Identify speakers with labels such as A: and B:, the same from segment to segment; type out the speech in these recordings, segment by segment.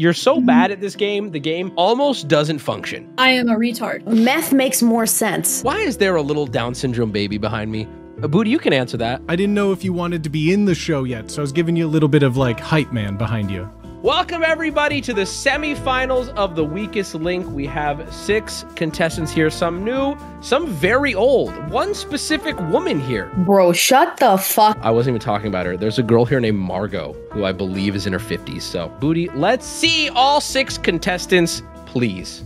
A: You're so bad at this game, the game almost doesn't function.
B: I am a retard.
C: Meth makes more sense.
A: Why is there a little Down syndrome baby behind me? Booty, you can answer that.
D: I didn't know if you wanted to be in the show yet, so I was giving you a little bit of like hype man behind you.
A: Welcome, everybody, to the semifinals of the weakest link. We have six contestants here, some new, some very old, one specific woman here.
C: Bro, shut the fuck.
A: I wasn't even talking about her. There's a girl here named Margot, who I believe is in her 50s. So, Booty, let's see all six contestants, please.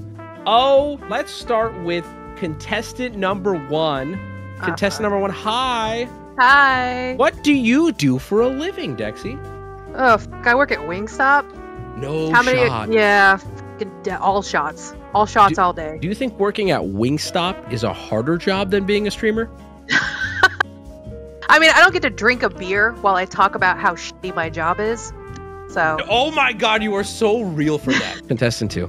A: Oh, let's start with contestant number one. Contestant uh-huh. number one, hi.
E: Hi.
A: What do you do for a living, Dexy?
E: Oh, I work at Wingstop.
A: No
E: How many?
A: shot.
E: Yeah, all shots. All shots
A: Do-
E: all day.
A: Do you think working at Wingstop is a harder job than being a streamer?
E: I mean, I don't get to drink a beer while I talk about how shitty my job is. So,
A: Oh my god, you are so real for that. Contestant two.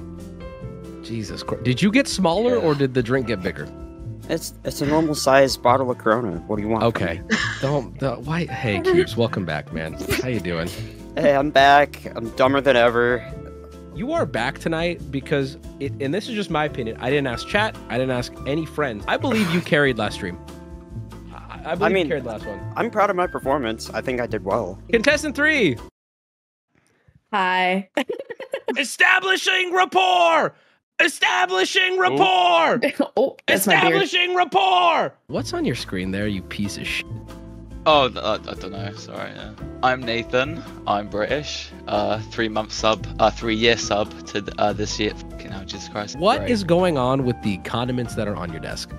A: Jesus Christ. Did you get smaller or did the drink get bigger?
F: It's it's a normal sized bottle of Corona. What do you want?
A: Okay. Don't, don't why hey Cubes, welcome back, man. How you doing?
F: Hey, I'm back. I'm dumber than ever.
A: You are back tonight because it and this is just my opinion. I didn't ask chat, I didn't ask any friends. I believe you carried last stream. I, I believe
F: mean-
A: you carried last one.
F: I'm proud of my performance. I think I did well.
A: Contestant three.
C: Hi.
A: Establishing rapport! Establishing oh. rapport!
C: oh, that's my beard.
A: Establishing rapport! What's on your screen there, you piece of shit?
G: Oh, th- uh, I don't know. Sorry. Yeah. I'm Nathan. I'm British. Uh, three month sub. Uh, three year sub to uh, this year. Fucking hell, Jesus Christ.
A: What is
G: Great.
A: going on with the condiments that are on your desk?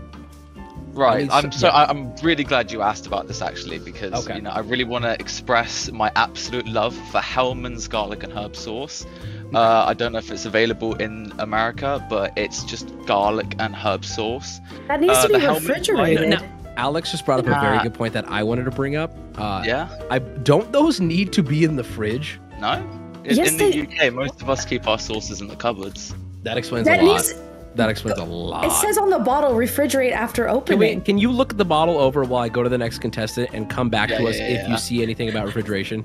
G: right? I'm
A: so-
G: so
A: yeah.
G: I- I'm really glad you asked about this actually because
A: Okay.
G: you know I really want to express my absolute love for Hellmann's garlic and herb sauce. Uh, I don't know if it's available in America, but it's just garlic and herb sauce.
C: That needs
G: Uh,
C: to be
G: the helmet-
C: refrigerated.
A: No, Alex just brought up a very good point that I wanted to bring up. Uh,
G: Yeah?
A: I don't those need to be in the fridge?
G: No? In,
C: Yes,
G: in the
C: they-
G: UK, most of us keep our sauces in the cupboards.
A: That explains
C: That
A: a lot.
C: needs.
A: that explains a lot.
C: It says on the bottle, refrigerate after
A: can, we,
C: opening.
A: can you look at the bottle over while I go to the next contestant and come back
G: Yeah,
A: to us
G: yeah,
A: if
G: yeah.
A: you see anything about refrigeration?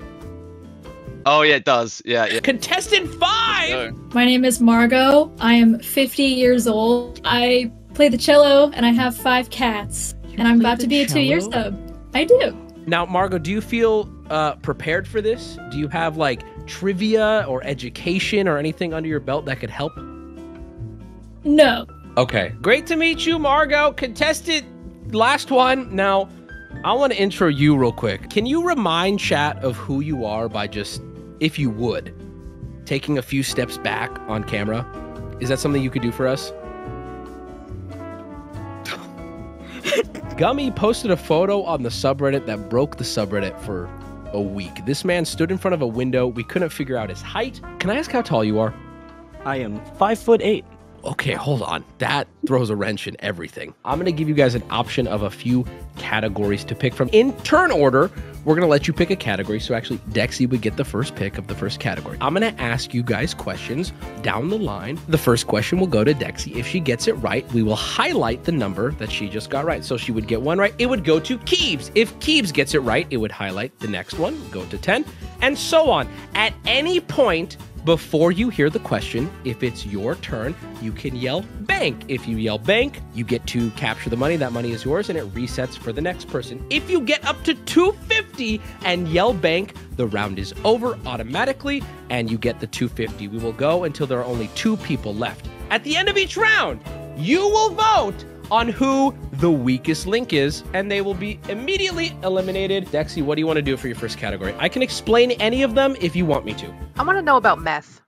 G: Oh yeah, it does. Yeah, yeah.
A: Contestant five.
B: My name is Margot. I am 50 years old. I play the cello and I have five cats. And I'm about to be a two year
A: cello?
B: sub. I do.
A: Now, Margot, do you feel uh, prepared for this? Do you have like trivia or education or anything under your belt that could help?
B: No.
A: Okay. Great to meet you, Margot. Contestant last one. Now, I want to intro you real quick. Can you remind chat of who you are by just, if you would, taking a few steps back on camera? Is that something you could do for us? Gummy posted a photo on the subreddit that broke the subreddit for a week. This man stood in front of a window. We couldn't figure out his height. Can I ask how tall you are?
H: I am five foot eight.
A: Okay, hold on. That throws a wrench in everything. I'm going to give you guys an option of a few categories to pick from. In turn order, we're going to let you pick a category. So actually, Dexy would get the first pick of the first category. I'm going to ask you guys questions down the line. The first question will go to Dexy. If she gets it right, we will highlight the number that she just got right. So she would get one right. It would go to Keebs. If Keebs gets it right, it would highlight the next one, go to 10, and so on. At any point, before you hear the question, if it's your turn, you can yell bank. If you yell bank, you get to capture the money. That money is yours and it resets for the next person. If you get up to 250 and yell bank, the round is over automatically and you get the 250. We will go until there are only two people left. At the end of each round, you will vote on who the weakest link is, and they will be immediately eliminated. Dexy, what do you want to do for your first category? I can explain any of them if you want me to.
E: I want to know about meth.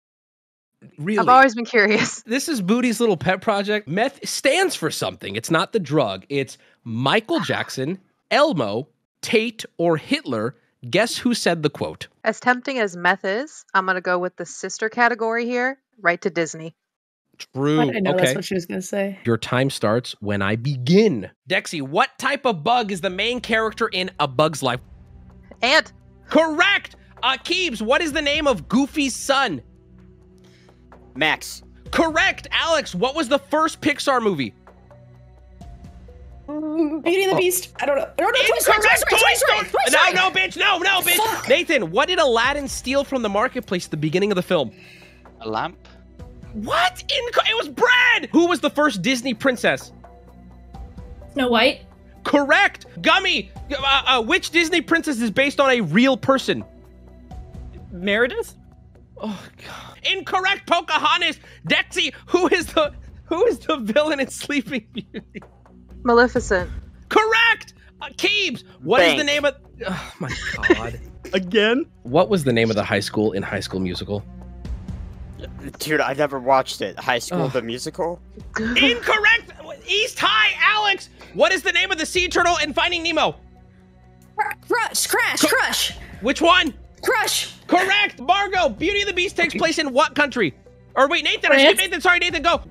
A: Really?
E: I've always been curious.
A: This is Booty's little pet project. Meth stands for something. It's not the drug. It's Michael Jackson, Elmo, Tate, or Hitler. Guess who said the quote?
E: As tempting as meth is, I'm going to go with the sister category here, right to Disney.
A: True.
C: I know
A: okay.
C: that's what she was gonna say.
A: Your time starts when I begin. Dexy, what type of bug is the main character in A Bug's Life?
E: Ant.
A: Correct. Uh, Keebs, what is the name of Goofy's son?
F: Max.
A: Correct. Alex, what was the first Pixar movie?
C: Mm, Beauty and the Beast. I don't know. No, no, Toy Story, Toy Story, Toy Story, Toy
A: No, no, bitch. No, no, bitch.
C: Fuck.
A: Nathan, what did Aladdin steal from the marketplace at the beginning of the film?
G: A lamp.
A: What? Inc- it was bread. Who was the first Disney princess?
B: Snow White.
A: Correct. Gummy. Uh, uh, which Disney princess is based on a real person?
H: Meredith?
A: Oh God. Incorrect. Pocahontas. Dexy. Who is the who is the villain in Sleeping Beauty?
E: Maleficent.
A: Correct. Uh, Keebs. What is the name of? Oh my God.
H: Again?
A: what was the name of the high school in High School Musical?
F: Dude, I never watched it. High School
A: Ugh.
F: the Musical?
A: Incorrect. East High. Alex. What is the name of the sea turtle in Finding Nemo?
C: Crush, crash,
A: Co-
C: crush,
A: Which one?
C: crush.
A: Correct. Margot. Beauty and the Beast takes place in what country? Or wait, Nathan. I skipped Nathan. Sorry, Nathan. Go.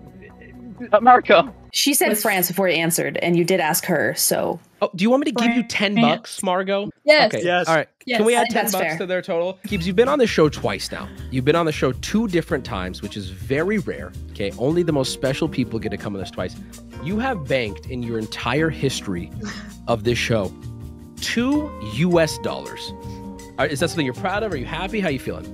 G: Marco.
C: She said France before you answered, and you did ask her, so
A: Oh, do you want me to give you ten bucks, Margot?
B: Yes.
A: Okay.
H: Yes.
A: All right.
B: Yes,
A: Can we add ten bucks
C: fair.
A: to their total? Keebs you've been on the show twice now. You've been on the show two different times, which is very rare. Okay. Only the most special people get to come on this twice. You have banked in your entire history of this show two U.S. dollars. Are- Is that something you're proud of? Are you happy? How are you feeling?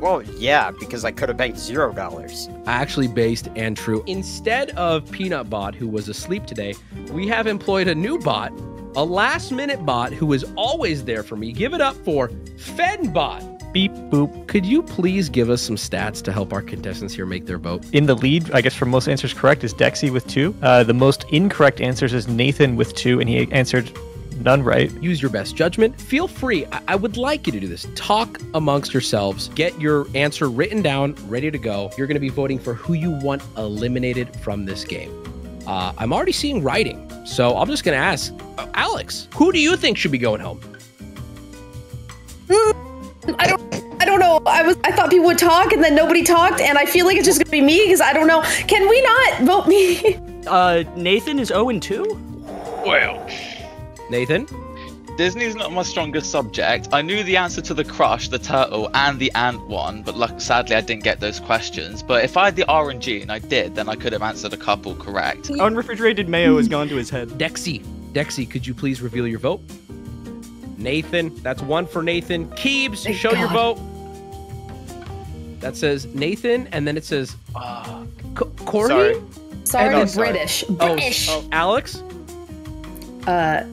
F: Well, yeah, because I could have banked zero dollars.
A: I actually based and true. Instead of Peanut Bot, who was asleep today, we have employed a new bot, a last minute bot who is always there for me. Give it up for Fedbot.
I: Beep boop.
A: Could you please give us some stats to help our contestants here make their vote?
I: In the lead, I guess for most answers correct is Dexy with two. Uh, the most incorrect answers is Nathan with two, and he answered none right.
A: Use your best judgment. Feel free. I, I would like you to do this. Talk amongst yourselves. Get your answer written down, ready to go. You're going to be voting for who you want eliminated from this game. Uh, I'm already seeing writing, so I'm just going to ask uh, Alex, who do you think should be going home?
C: I don't. I don't know. I was. I thought people would talk, and then nobody talked, and I feel like it's just gonna be me because I don't know. Can we not vote me?
H: Uh, Nathan is 0 and 2?
G: Well,
A: Nathan?
G: Disney's not my strongest subject. I knew the answer to the crush, the turtle, and the ant one, but luck- sadly I didn't get those questions. But if I had the RNG, and I did, then I could have answered a couple correct.
H: Unrefrigerated mayo has gone to his head.
A: Dexy. Dexy, could you please reveal your vote? Nathan, that's one for Nathan. Keebs,
C: Thank
A: show your vote. That says Nathan, and then it says uh, Co- Corny?
F: Sorry.
C: Sorry,
A: Oh,
C: to
A: sorry.
C: British.
A: Oh,
C: British.
A: oh, Alex?
C: Uh,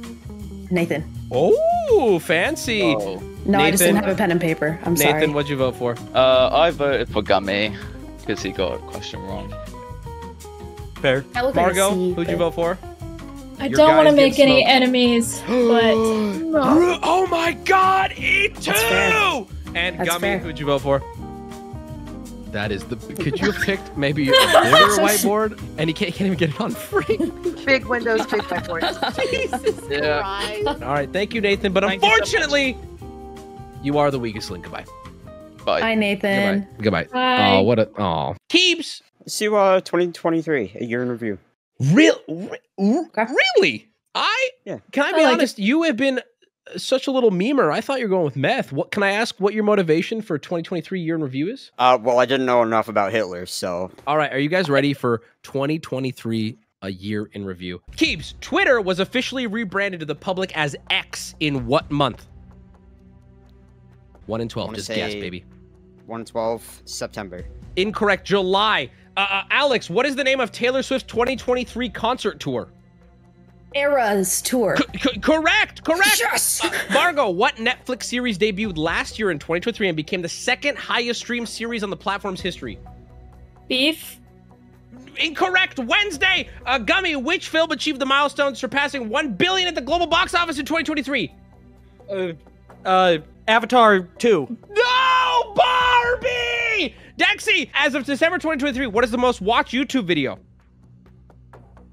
C: Nathan.
A: Oh, fancy.
G: Oh.
C: No, I just didn't have a pen and paper. I'm
A: Nathan,
C: sorry.
A: Nathan, what'd you vote for?
G: Uh, I voted for Gummy because he got a question wrong.
H: Fair.
C: I look like
A: Margot, who'd you vote for?
B: I
A: Your
B: don't want to make any
A: smoked.
B: enemies, but no.
A: Oh my god, E2!
C: That's fair.
A: And
C: That's
A: Gummy,
C: fair.
A: who'd you vote for? That is the. Could you have picked maybe a bigger whiteboard? And he can't, can't even get it on free.
E: Big windows, big whiteboards.
G: Yeah.
A: All right, thank you, Nathan. But
G: Thank you so
A: unfortunately, you are the weakest link. Goodbye.
G: Bye.
C: Hi, Nathan.
A: Goodbye. Goodbye.
B: Bye.
A: Oh, what a. Oh. Keebs.
F: See you, uh, 2023, a year in review.
A: Real. re- really? I.
F: Yeah.
A: Can I be
B: I like
A: honest? You have been such a little memer. I thought you were going with meth. What can I ask? What your motivation for 2023 year in review is?
F: Uh, well, I didn't know enough about Hitler, so
A: All right, are you guys ready for 2023 a year in review? Keebs Twitter was officially rebranded to the public as X in what month? 1 in 12,
F: wanna
A: just guess, baby.
F: 112 September.
A: Incorrect, July. Uh, uh, Alex, what is the name of Taylor Swift's 2023 concert tour?
C: Eras tour.
A: C- c- correct, correct.
C: Yes.
A: Uh, Margot, what Netflix series debuted last year in 2023 and became the second highest streamed series on the platform's history?
B: Beef.
A: Incorrect. Wednesday. Uh, Gummy, which film achieved the milestone surpassing 1 billion at the global box office in 2023?
H: Uh, uh, Avatar 2.
A: No, Barbie! Dexy, as of December 2023, what is the most watched YouTube video?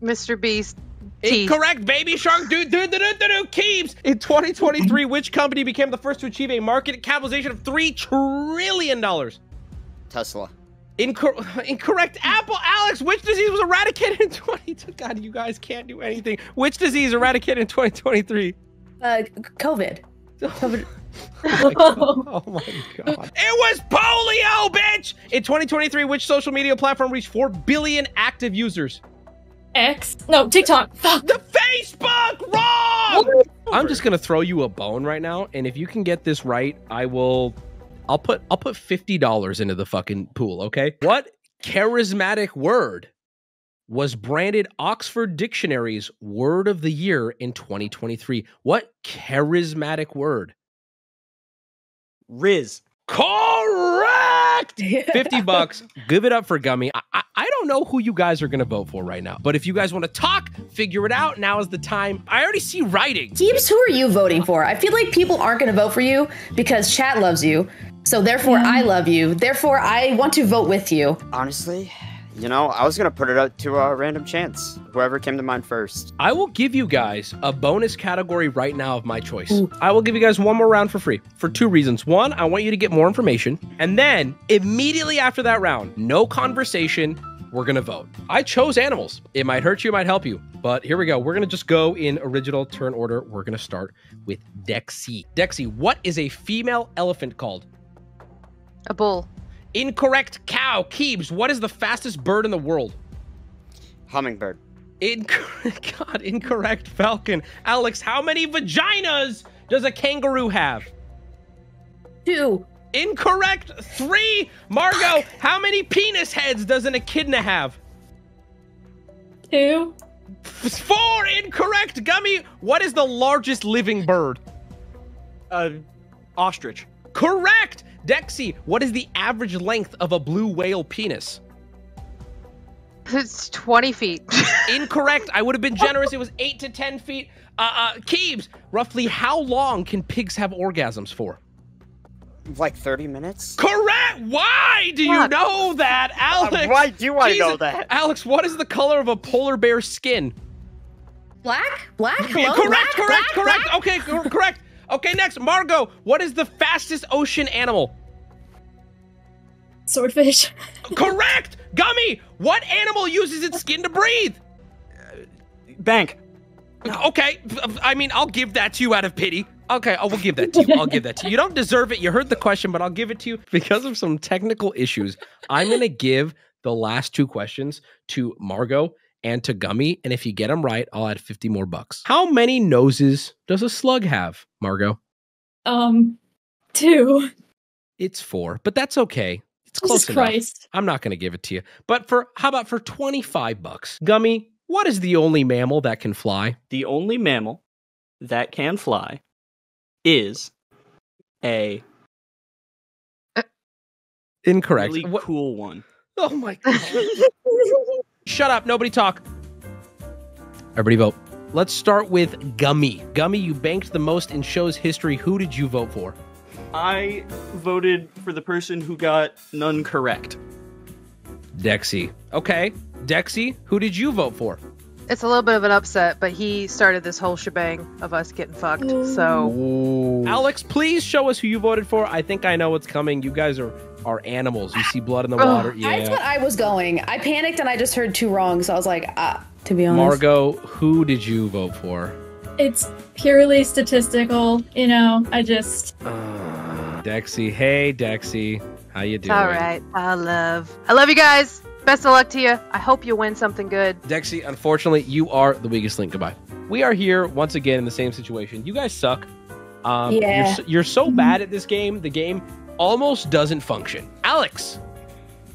E: Mr. Beast. Teeth.
A: Incorrect. Baby Shark do do do do do do Keebs. In 2023, which company became the first to achieve a market capitalization of three trillion dollars?
F: Tesla.
A: Incor- incorrect. Apple. Alex, which disease was eradicated in 20? God, you guys can't do anything. Which disease eradicated in 2023?
C: Uh, COVID. COVID.
A: Oh my god. Oh my god. It was polio, bitch! In 2023, which social media platform reached 4 billion active users?
B: X. No, TikTok. Fuck.
A: The Facebook! Wrong! I'm just gonna throw you a bone right now, and if you can get this right, I will I'll put I'll put fifty dollars into the fucking pool. Okay. What charismatic word was branded Oxford Dictionary's word of the year in 2023? What charismatic word?
H: Rizz.
A: Correct. 50 bucks. Give it up for Gummy. I, I, I don't know who you guys are going to vote for right now, but if you guys want to talk, figure it out. Now is the time. I already see writing.
C: Keeps, who are you voting for? I feel like people aren't going to vote for you because chat loves you. So therefore, hmm. I love you. Therefore, I want to vote with you.
F: Honestly, you know, I was gonna put it out to a random chance. Whoever came to mind first.
A: I will give you guys a bonus category right now of my choice. I will give you guys one more round for free for two reasons. One, I want you to get more information. And then immediately after that round, no conversation, we're going to vote. I chose animals. It might hurt you, it might help you. But here we go. We're going to just go in original turn order. We're going to start with Dexy. Dexy, what is a female elephant called?
E: A bull.
A: Incorrect cow. Keebs, what is the fastest bird in the world?
F: Hummingbird.
A: Incorrect. God, incorrect falcon. Alex, how many vaginas does a kangaroo have?
C: Two.
A: Incorrect. Three. Margot, how many penis heads does an echidna have?
B: Two.
A: Four. Incorrect. Gummy, what is the largest living bird?
H: Uh, ostrich.
A: Correct. Dexy, what is the average length of a blue whale penis?
E: It's 20 feet.
A: Incorrect. I would have been generous. It was eight to 10 feet. Uh, uh, Keebs, roughly how long can pigs have orgasms for?
F: Like 30 minutes?
A: Correct. Why do you know that, Alex?
F: Uh, why do I know that?
A: Alex, what is the color of a polar bear's skin?
C: Black? Black? Hello?
A: correct,
C: Black?
A: correct,
C: Black?
A: correct.
C: Black?
A: Okay, correct. Okay, next, Margot. What is the fastest ocean animal?
B: Swordfish.
A: correct. Gummy. What animal uses its skin to breathe?
H: Bank.
A: Okay, I mean, I'll give that to you out of pity. Okay, I will give that to you. I'll give that to you. You don't deserve it. You heard the question, but I'll give it to you because of some technical issues. I'm gonna give the last two questions to Margot and to Gummy, and if you get them right, I'll add 50 more bucks. How many noses does a slug have, Margot?
B: Um, two.
A: It's four, but that's okay. It's close
B: Jesus
A: enough.
B: Christ.
A: I'm not gonna give it to you. But for how about for 25 bucks, Gummy? What is the only mammal that can fly?
H: The only mammal that can fly is a
A: Incorrect.
H: really
A: What-
H: cool one.
A: Oh my god. Shut up. Nobody talk. Everybody vote. Let's start with Gummy. Gummy, you banked the most in show's history. Who did you vote for?
H: I voted for the person who got none correct.
A: Dexy. Okay. Dexy, who did you vote for?
E: it's a little bit of an upset, but he started this whole shebang of us getting fucked. So
A: Alex, please show us who you voted for. I think I know what's coming. You guys are are animals. You see blood in the
E: Ugh.
A: water.
C: That's what I was going. I panicked and I just heard two wrong, so I was like, ah, to be honest.
A: Margot, who did you vote for?
B: It's purely statistical. You know, I just.
A: Uh, Dexy. Hey, Dexy. How you doing?
E: all right. I love. I love you guys. Best of luck to you. I hope you win something good.
A: Dexy, unfortunately, you are the weakest link. Goodbye. We are here once again in the same situation. You guys suck. Um,
C: Yeah.
A: You're, so- you're so bad at this game, the game almost doesn't function. Alex,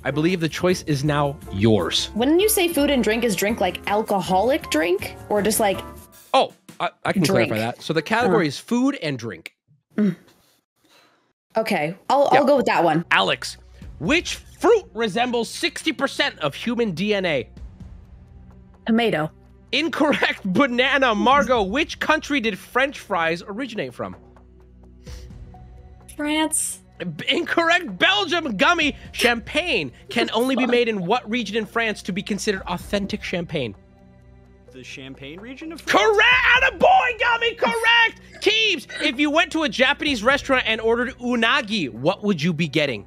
A: I believe the choice is now yours.
C: When you say food and drink, is drink like alcoholic drink or just like
A: Oh, I, I can
C: Drink.
A: clarify that. So the category is food and drink. Mm.
C: okay? I'll
A: Yeah.
C: I'll go with that one.
A: Alex, which fruit resembles 60% of human DNA?
C: Tomato.
A: Incorrect. Banana. Margot, which country did French fries originate from?
B: France.
A: B- Incorrect. Belgium gummy champagne can only be made in what region in France to be considered authentic champagne?
H: The Champagne region of France?
A: Correct. A boy gummy. Correct. Keebs. If you went to a Japanese restaurant and ordered unagi, what would you be getting?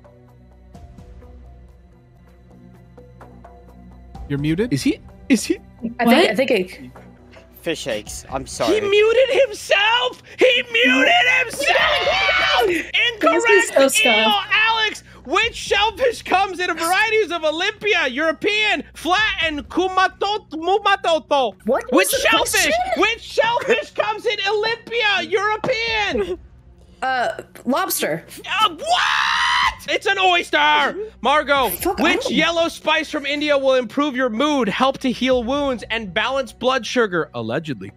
D: You're muted.
A: Is he? Is he?
C: I
B: What?
C: think I think it,
F: Fish eggs. I'm sorry.
A: He muted himself. He muted himself. Incorrect.
B: This is so
A: Ew,
B: stuff.
A: Alex. Which shellfish comes in varieties of Olympia, European, flat, and Kumamoto?
C: What
A: Which shellfish? Which shellfish comes in Olympia, European?
C: Uh, lobster.
A: Uh, what? It's an oyster! Margot,
C: Fuck,
A: which yellow spice from India will improve your mood, help to heal wounds, and balance blood sugar? Allegedly.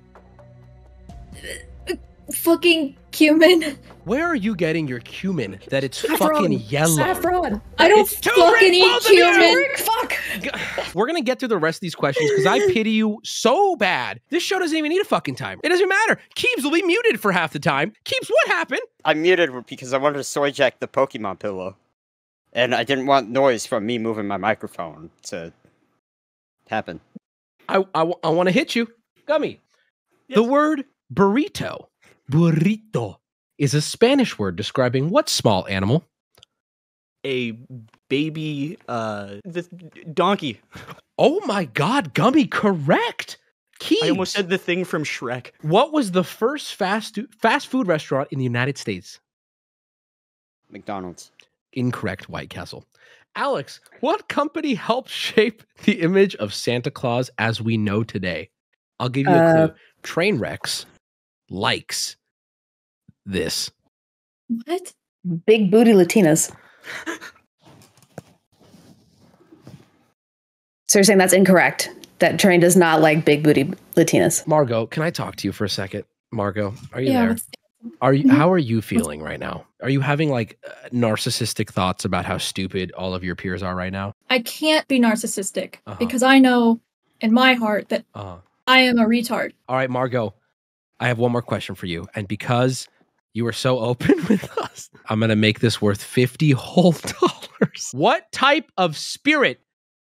B: Fucking cumin.
A: Where are you getting your cumin that it's
C: Saffron.
A: fucking yellow?
C: Saffron.
B: I don't
A: It's
B: fucking eat
A: both of you!
B: cumin.
C: Fuck.
A: We're gonna get through the rest of these questions because I pity you so bad. This show doesn't even need a fucking time. It doesn't matter. Keebs will be muted for half the time. Keebs, what happened?
F: I muted because I wanted to soy jack the Pokemon pillow. And I didn't want noise from me moving my microphone to happen.
A: I I, want to hit you, Gummy. The word burrito, burrito, is a Spanish word describing what small animal?
H: A baby uh the donkey.
A: Oh my God, Gummy, correct. Keebs.
H: I almost said the thing from Shrek.
A: What was the first fast fast food restaurant in the United States?
F: McDonald's.
A: Incorrect, White Castle. Alex, what company helped shape the image of Santa Claus as we know today? I'll give you a
C: Uh,
A: clue. Trainwrecks likes this.
B: What?
C: Big booty Latinas. So you're saying that's incorrect? That train does not like big booty Latinas.
A: Margot, can I talk to you for a second? Margot, are you
B: yeah.
A: there? Are you how are you feeling right now? Are you having like uh, narcissistic thoughts about how stupid all of your peers are right now?
B: I can't be narcissistic
A: Uh-huh.
B: because I know in my heart that
A: Uh,
B: I am a retard.
A: all right, Margot, I have one more question for you. And because you were so open with us, I'm going to make this worth 50 whole dollars. What type of spirit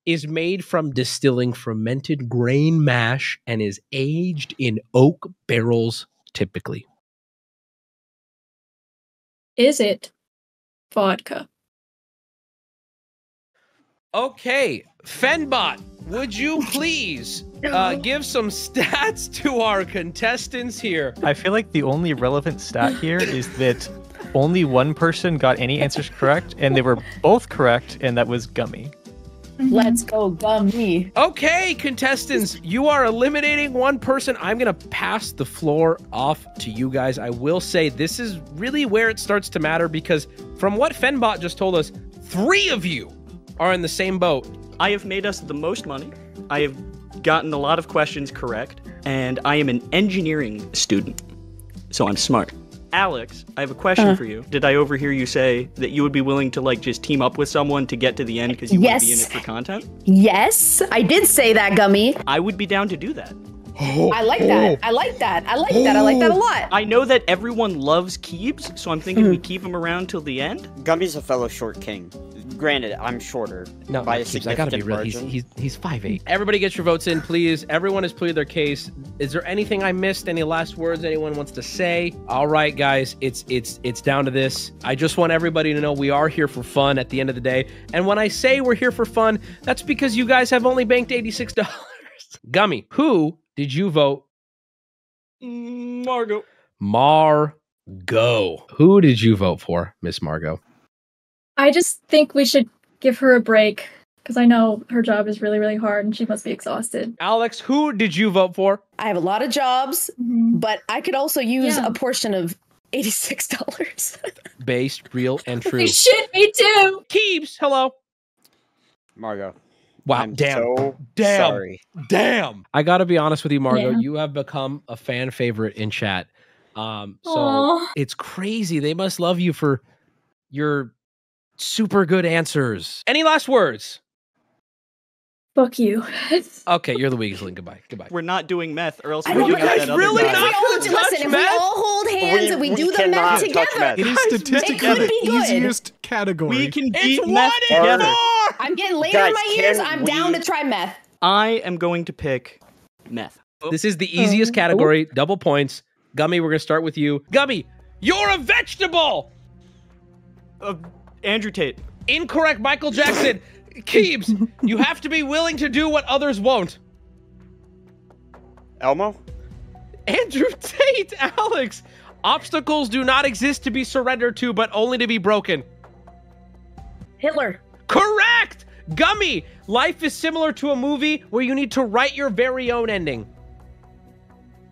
A: is made from distilling fermented grain mash and is aged in oak barrels typically?
B: Is it vodka?
A: Okay, Fenbot, would you please uh, give some stats to our contestants here?
I: I feel like the only relevant stat here is that only one person got any answers correct, and they were both correct, and that was Gummy.
C: Let's go, gummy.
A: Okay, contestants, you are eliminating one person. I'm going to pass the floor off to you guys. I will say this is really where it starts to matter because from what Fenbot just told us, three of you are in the same boat.
H: I have made us the most money. I have gotten a lot of questions correct, and I am an engineering student, so I'm smart. Alex, I have a question
C: Uh.
H: for you. Did I overhear you say that you would be willing to like just team up with someone to get to the end because you want to be in it for content?
C: Yes, I did say that, gummy.
H: I would be down to do that.
C: I like that. I like that. I like that. I like that a lot.
H: I know that everyone loves Keebs, so I'm thinking
C: Hmm.
H: we keep him around till the end.
F: Gummy's a fellow short king. Granted, I'm shorter.
A: No,
F: by
A: no, Keebs, I gotta be
F: significant
A: real. He's
F: margin.
A: he's he's five eight. Everybody, get your votes in, please. Everyone has pleaded their case. Is there anything I missed? Any last words anyone wants to say? All right, guys, it's it's it's down to this. I just want everybody to know we are here for fun at the end of the day. And when I say we're here for fun, that's because you guys have only banked eighty six dollars. Gummy, who did you vote?
H: Mm, Margot.
A: Margot. Who did you vote for, Miss Margot?
B: I just think we should give her a break because I know her job is really, really hard and she must be exhausted.
A: Alex, who did you vote for?
C: I have a lot of jobs,
B: Mhm.
C: but I could also use
B: Yeah.
C: a portion of eighty-six dollars.
A: Based, real, and true.
B: Holy shit, me too!
A: Keebs, hello.
F: Margot.
A: Wow,
F: I'm
A: damn.
F: so
A: Damn.
F: sorry.
A: Damn. I got to be honest with you, Margot.
B: Yeah.
A: You have become a fan favorite in chat. Um, so
B: Aw.
A: it's crazy. They must love you for your super good answers. Any last words?
B: Fuck you.
A: Okay, you're the weakest link. Goodbye. Goodbye.
H: We're not doing meth, or else
C: I
H: we're
C: know,
H: doing
C: but
A: guys really
H: guy.
A: not
C: If we all
A: gonna
C: do-
A: touch
C: listen, if we all hold hands
F: We-
C: and we,
F: we
C: do the
F: cannot
C: math
F: touch
C: together,
F: meth.
D: It is statistically
C: it could
D: the
C: be good.
D: easiest category.
H: We can
A: It's
H: beat
A: one
H: meth together.
C: I'm getting later
F: Guys,
C: in my years.
F: can
C: I'm down to try meth.
H: I am going to pick meth.
A: This is the easiest category. Double points. Gummy, we're gonna start with you. Gummy, you're a vegetable.
H: Uh, Andrew Tate.
A: Incorrect, Michael Jackson. Keebs, you have to be willing to do what others won't.
F: Elmo?
A: Andrew Tate, Alex. Obstacles do not exist to be surrendered to, but only to be broken.
C: Hitler.
A: Correct! Gummy, life is similar to a movie where you need to write your very own ending.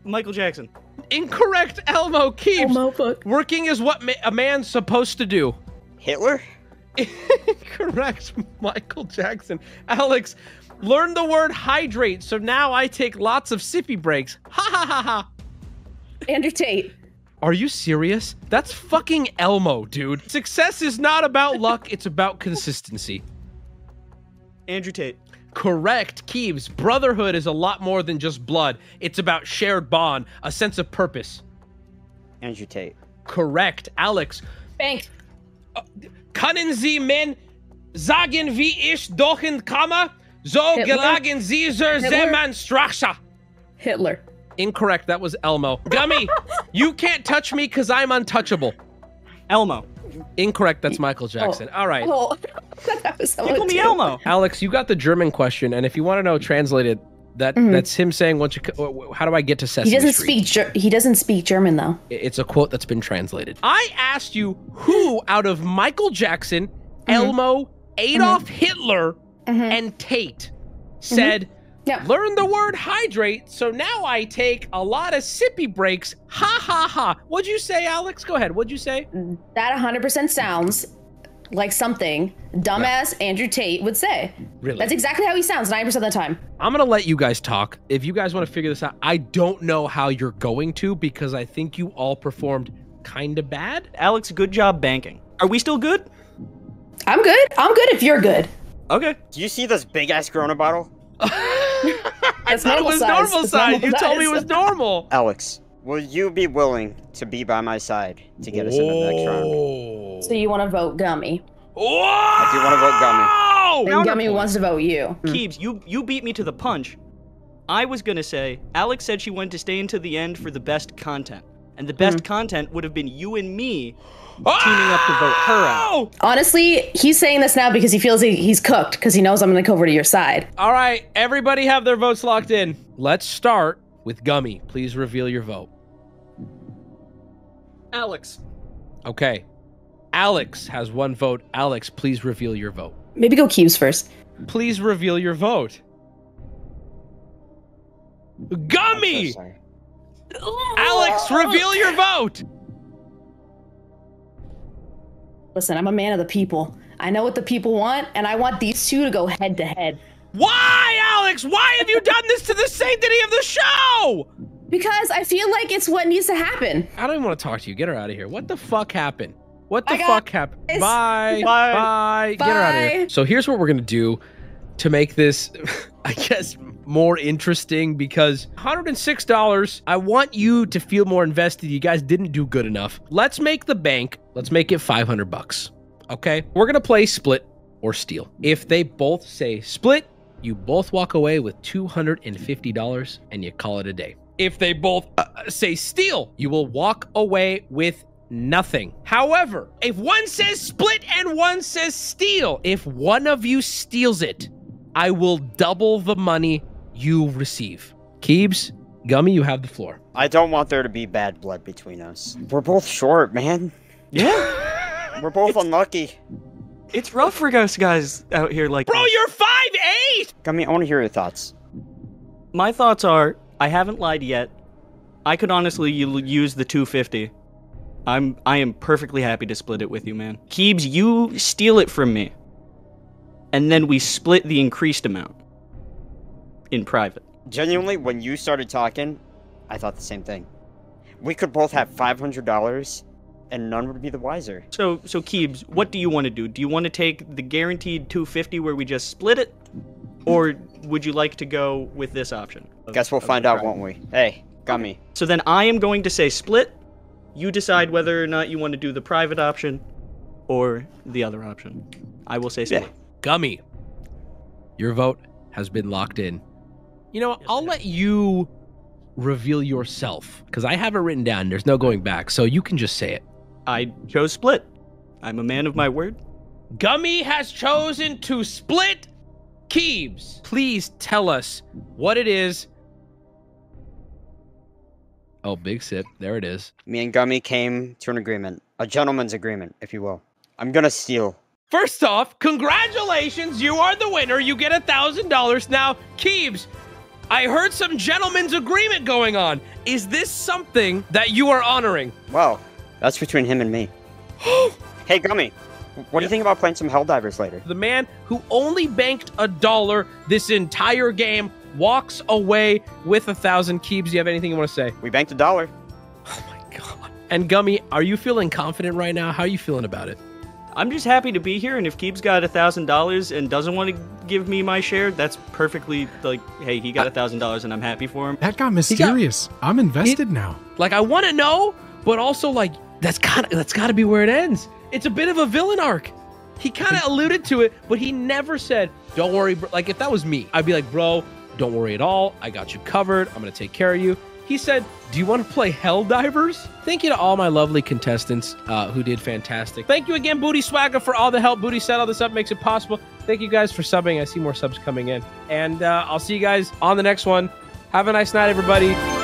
H: Michael Jackson.
A: Incorrect, Elmo. Keebs.
C: Elmo book.
A: Working is what ma- a man's supposed to do.
F: Hitler?
A: Correct, Michael Jackson. Alex, learn the word hydrate, so now I take lots of sippy breaks. Ha ha ha ha.
C: Andrew Tate.
A: Are you serious? That's fucking Elmo, dude. Success is not about luck, it's about consistency.
H: Andrew Tate.
A: Correct, Keebs. Brotherhood is a lot more than just blood. It's about shared bond, a sense of purpose.
F: Andrew Tate.
A: Correct, Alex.
C: Bank.
A: Können Sie men sagen, wie ich doch Kammer? So
C: Hitler?
A: gelagen dieser
C: Hitler?
A: Sesamstraße.
C: Hitler.
A: Incorrect, that was Elmo. Gummy, you can't touch me because I'm untouchable.
H: Elmo.
A: Incorrect, that's Michael oh. Jackson. Oh. All right.
C: Oh, that was someone
H: Tickle me
C: too.
H: Elmo.
A: Alex, you got the German question, and if you want to know translated, that that's him saying, "What you? How do I get to Sesame
C: Mm-hmm. He doesn't
A: Street?"
C: speak. Ger- he doesn't speak German though.
A: It's a quote that's been translated. I asked you who out of Michael Jackson,
C: Mm-hmm.
A: Elmo, Adolf Hitler, and Tate said,
C: Mm-hmm. Yeah.
A: "Learn the word hydrate." So now I take a lot of sippy breaks. Ha ha ha! What'd you say, Alex? Go ahead. What'd you say?
C: That 100% sounds like something dumbass Andrew Tate would say.
A: Really?
C: That's exactly how he sounds 90% of the time.
A: I'm gonna let you guys talk. If you guys want to figure this out, I don't know how you're going to because I think you all performed kind of bad.
H: Alex, good job banking. Are we still good?
C: I'm good. I'm good if you're good.
H: Okay.
F: Do you see this big ass Corona bottle?
A: I thought it was
C: size.
A: normal size.
C: normal
A: You told me it was normal.
F: Alex, will you be willing to be by my side to get us in the next round?
C: So you want to vote Gummy.
A: I
F: do wanna vote Gummy.
C: And Gummy wants to vote you. Hmm.
H: Keebs, you you beat me to the punch. I was gonna say Alex said she wanted to stay into the end for the best content, and the best hmm. content would have been you and me teaming up to vote her out. Oh!
C: Honestly, he's saying this now because he feels he, he's cooked because he knows I'm going to go over to your side.
A: All right, everybody have their votes locked in. Let's start with Gummy. Please reveal your vote.
H: Alex.
A: Okay. Alex has one vote. Alex, please reveal your vote.
C: Maybe go Cubes first.
A: Please reveal your vote. Gummy!
F: so.
A: Alex, reveal your vote.
C: Listen, I'm a man of the people. I know what the people want, and I want these two to go head to head.
A: Why, Alex? Why have you done this to the sanctity of the show?
C: Because I feel like it's what needs to happen.
A: I don't even want to talk to you. Get her out of here. What the fuck happened? What the fuck happened?
C: this.
A: Bye.
H: Bye.
A: Bye. Get her out of here.
C: Bye.
A: So here's what we're gonna do to make this, I guess, more interesting because $106. I want you to feel more invested. You guys didn't do good enough. Let's make the bank. Let's make it 500 bucks. Okay. We're gonna play split or steal. If they both say split, you both walk away with $250 and you call it a day. If they both uh, say steal, you will walk away with nothing. However, if one says split and one says steal, if one of you steals it, I will double the money you receive. Keebs, Gummy, you have the floor.
F: I don't want there to be bad blood between us. We're both short, man.
H: Yeah.
F: We're both unlucky.
H: it's rough for us guys out here like
A: Bro,
H: this.
A: you're five eight.
F: Gummy, I want to hear your thoughts.
H: My thoughts are I haven't lied yet. I could honestly use the 250. I'm I am perfectly happy to split it with you, man. Keebs, you steal it from me. And then we split the increased amount in private.
F: Genuinely, when you started talking, I thought the same thing. We could both have $500 and none would be the wiser.
H: So so Keebs, what do you want to do? Do you want to take the guaranteed 250 where we just split it? Or would you like to go with this option? Of-
F: Guess we'll find out, won't we? Hey, Gummy.
H: So then I am going to say split. You decide whether or not you want to do the private option or the other option. I will say split.
F: Yeah.
A: Gummy, your vote has been locked in. You know, I'll let you reveal yourself because I have it written down. There's no going back, so you can just say it.
H: I chose split. I'm a man of my word.
A: Gummy has chosen to split Keebs. Please tell us what it is. Oh, big sip. There it is.
F: Me and Gummy came to an agreement. A gentleman's agreement, if you will. I'm gonna steal.
A: First off, congratulations. You are the winner. You get a $1,000. Now, Keebs, I heard some gentleman's agreement going on. Is this something that you are honoring?
F: Well, that's between him and me. hey, Gummy, what do you think about playing some Helldivers later?
A: The man who only banked a dollar this entire game walks away with a thousand Keebs. Do you have anything you want to say?
F: We banked a dollar.
A: Oh my god. And Gummy, are you feeling confident right now? How are you feeling about it?
H: I'm just happy to be here, and if Keeb's got a thousand dollars and doesn't want to give me my share, that's perfectly like, hey, he got a thousand dollars, and I'm happy for him.
D: That got mysterious. I'm invested now.
A: Like I want to know, but also like that's got that's got to be where it ends. It's a bit of a villain arc. He kind of alluded to it, but he never said, "Don't worry." Bro. Like if that was me, I'd be like, "Bro, don't worry at all. I got you covered. I'm gonna take care of you." He said, Do you want to play Helldivers? Thank you to all my lovely contestants uh, who did fantastic. Thank you again, Booty Swagger, for all the help. Booty set all this up, makes it possible. Thank you guys for subbing. I see more subs coming in. And uh, I'll see you guys on the next one. Have a nice night, everybody.